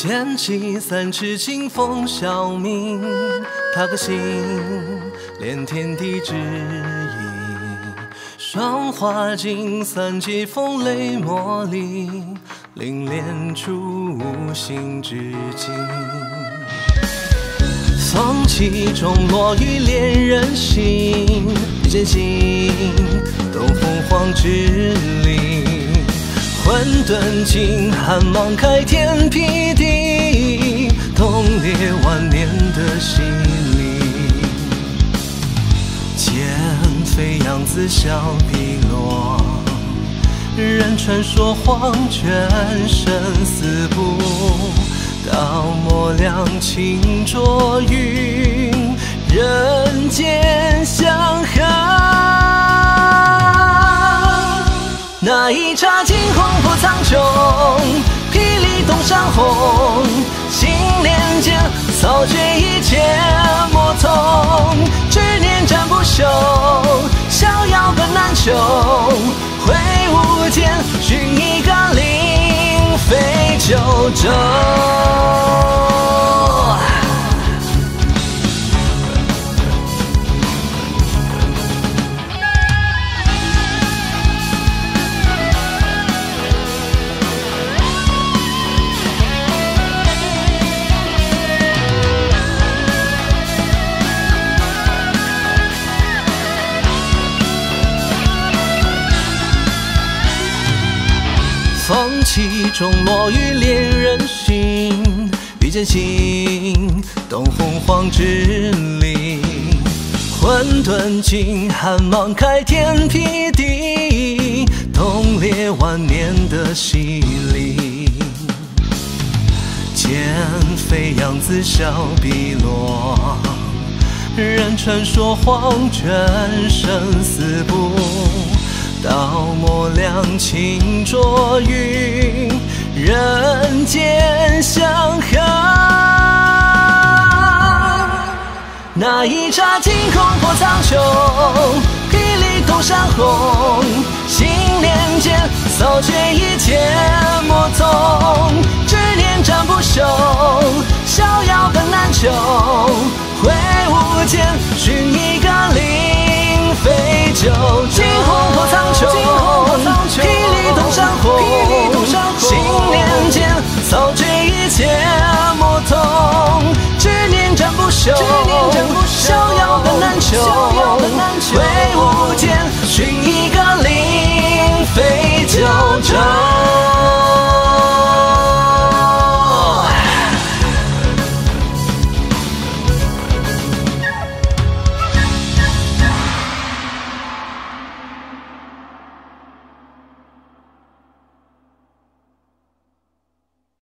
剑起三尺清风笑鸣，他个心连天地之意。霜花尽，三季风雷磨砺，凝练出无心之境。风起中落于恋人心，渐行动凤凰之灵。混沌尽，寒芒开天辟地，冻裂万年的心灵。剑飞扬，自笑碧落，任传说黄泉生死簿。到末两清浊云，一刹惊鸿破苍穹，霹雳动山洪。心念间扫绝一切魔痛，执念斩不休，逍遥本难求。挥舞剑，寻一个灵飞九州。风起中落于恋人心，遇见心动洪荒之灵。混沌尽，寒芒开天辟地，冻裂万年的洗礼。剑飞扬，自笑碧落，任传说黄泉生死簿。墨两清，浊云人间相恨。那一刹惊空破苍穹，霹雳动山红。心连剑，扫却一切魔宗。执念斩不休，逍遥本难求。挥舞剑，寻一个灵飞九重。决定战鼓，逍遥的难求。